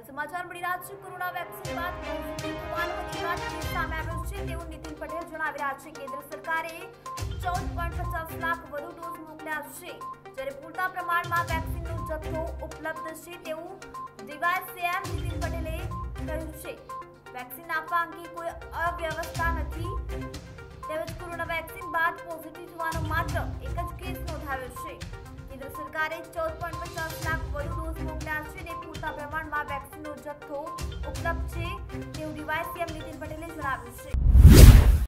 હાલ સમાચાર મળી રહ્યા છે. કોરોના વેક્સિન બાદ સામે આવ્યો છે. તેવું નીતિન પટેલ જણાવી રહ્યા છે કેન્દ્ર સરકારે ચૌદ પોઈન્ટ પચાસ લાખ વધુ ડોઝ મોકલ્યા છે. જ્યારે પૂરતા પ્રમાણમાં વેક્સિનનો જથ્થો ઉપલબ્ધ છે તેવું ડીવાયસીએમ નીતિન પટેલે કહ્યું છે. વેક્સિન આપવા અંગે કોઈ અવ્યવસ્થા નથી. તેમજ કોરોના વેક્સિન બાદ પોઝિટિવ થવાનો માત્ર એક જ કેસ નોંધાયો છે. કેન્દ્ર સરકારે ચૌદ પોઈન્ટ પચાસ લાખ વેક્સિનનો જથ્થો ઉપલબ્ધ છે તેવું ડીવાયસીએમ નીતિન પટેલે જણાવ્યું છે